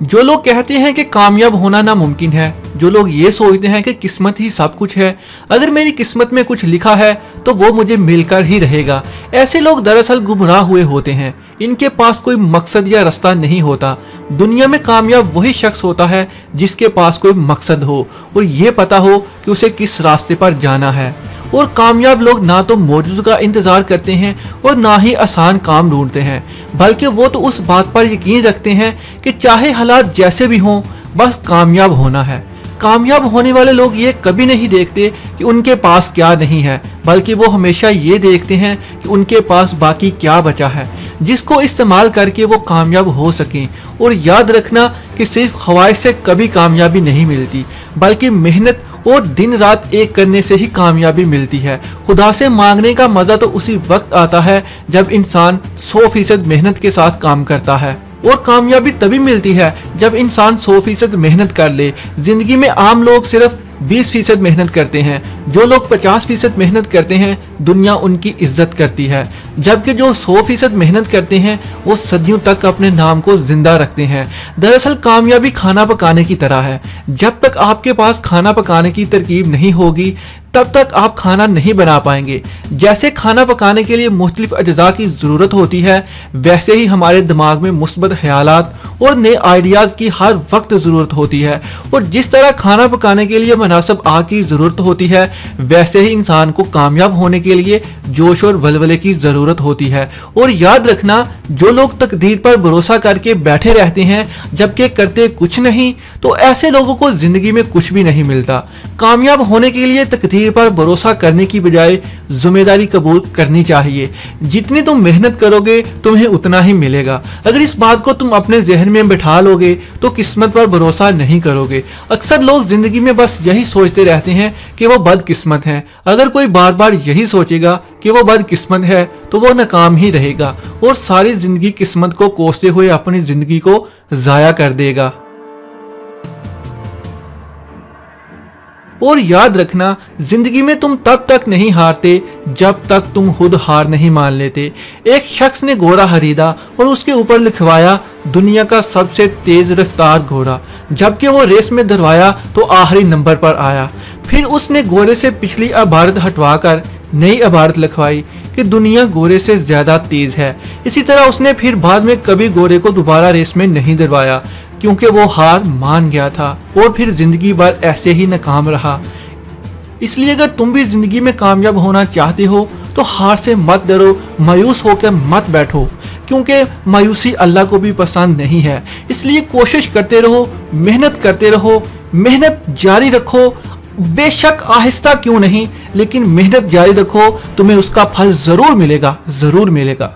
جو لوگ کہتے ہیں کہ کامیاب ہونا ناممکن ہے، جو لوگ یہ سوچتے ہیں کہ قسمت ہی سب کچھ ہے، اگر میری قسمت میں کچھ لکھا ہے تو وہ مجھے مل کر ہی رہے گا۔ ایسے لوگ دراصل گمراہ ہوئے ہوتے ہیں۔ ان کے پاس کوئی مقصد یا رستہ نہیں ہوتا۔ دنیا میں کامیاب وہی شخص ہوتا ہے جس کے پاس کوئی مقصد ہو، اور یہ پتا ہو کہ اسے کس راستے پر جانا ہے۔ اور کامیاب لوگ نہ تو موجود کا انتظار کرتے ہیں اور نہ ہی آسان کام ڈھونڈتے ہیں، بلکہ وہ تو اس بات پر یقین رکھتے ہیں کہ چاہے حالات جیسے بھی ہوں، بس کامیاب ہونا ہے۔ کامیاب ہونے والے لوگ یہ کبھی نہیں دیکھتے کہ ان کے پاس کیا نہیں ہے، بلکہ وہ ہمیشہ یہ دیکھتے ہیں کہ ان کے پاس باقی کیا بچا ہے۔ جس کو استعمال کر کے وہ کامیاب ہو سکیں، اور یاد رکھنا کہ صرف خواہش سے کبھی کامیابی نہیں ملتی، بلکہ محنت اور دن رات ایک کرنے سے ہی کامیابی ملتی ہے۔ خدا سے مانگنے کا مزہ تو اسی وقت آتا ہے جب انسان سو فیصد محنت کے ساتھ کام کرتا ہے۔ اور کامیابی تبھی ملتی ہے جب انسان سو فیصد محنت کر لے۔ زندگی میں عام لوگ صرف بیس فیصد محنت کرتے ہیں۔ جو لوگ پچاس فیصد محنت کرتے ہیں، دنیا ان کی عزت کرتی ہے۔ جبکہ جو سو فیصد محنت کرتے ہیں، وہ صدیوں تک اپنے نام کو زندہ رکھتے ہیں۔ دراصل کامیابی کھانا پکانے کی طرح ہے۔ جب تک آپ کے پاس کھانا پکانے کی ترکیب نہیں ہوگی، تب تک آپ کھانا نہیں بنا پائیں گے۔ جیسے کھانا پکانے کے لیے مختلف اجزاء کی ضرورت ہوتی ہے، ویسے ہی ہمارے دماغ میں مثبت خیالات اور نئے آئیڈیاز کی ہر وقت ضرورت ہوتی ہے۔ اور جس طرح کھانا پکانے کے لیے مناسب آگ کی ضرورت ہوتی ہے ویسے ہی انسان کو کامیاب ہونے کے لیے جوش اور ولولے کی ضرورت ہوتی ہے۔ اور یاد رکھنا، جو لوگ تقدیر پر بھروسہ کر کے بیٹھے رہتے ہیں، جبکہ کرتے کچھ نہیں، تو ایسے لوگوں کو زندگی میں کچھ بھی نہیں ملتا۔ کامیاب ہونے کے لیے تقدیر پر بھروسہ کرنے کی بجائے ذمہ داری قبول کرنی چاہیے۔ جتنی تم محنت کرو گے، تمہیں اتنا ہی ملے گا۔ اگر اس بات کو تم اپنے ذہن میں بٹھا لو گے، تو قسمت پر بھروسہ نہیں کرو گے۔ اکثر لوگ زندگی میں بس یہی سوچتے رہتے ہیں کہ وہ بد قسمت ہیں اگر کوئی بار بار یہی سوچے گا کہ وہ بد قسمت ہے، تو وہ ناکام ہی رہے گا اور ساری زندگی قسمت کو کوستے ہوئے اپنی زندگی کو ضائع کر دے گا۔ اور یاد رکھنا، زندگی میں تم تب تک نہیں ہارتے جب تک تم خود ہار نہیں مان لیتے۔ ایک شخص نے گھوڑا خریدا اور اس کے اوپر لکھوایا، دنیا کا سب سے تیز رفتار گھوڑا۔ جبکہ وہ ریس میں دروایا تو آخری نمبر پر آیا۔ پھر اس نے گھوڑے سے پچھلی عبارت ہٹوا کر نئی عبارت لکھوائی کہ دنیا گھوڑے سے زیادہ تیز ہے۔ اسی طرح اس نے پھر بعد میں کبھی گھوڑے کو دوبارہ ریس میں نہیں دروایا کیونکہ وہ ہار مان گیا تھا اور پھر زندگی بھر ایسے ہی ناکام رہا۔ اس لیے اگر تم بھی زندگی میں کامیاب ہونا چاہتے ہو تو ہار سے مت ڈرو، مایوس ہو کر مت بیٹھو کیونکہ مایوسی اللہ کو بھی پسند نہیں ہے۔ اس لیے کوشش کرتے رہو، محنت کرتے رہو، محنت جاری رکھو۔ بے شک آہستہ کیوں نہیں، لیکن محنت جاری رکھو، تمہیں اس کا پھل ضرور ملے گا، ضرور ملے گا۔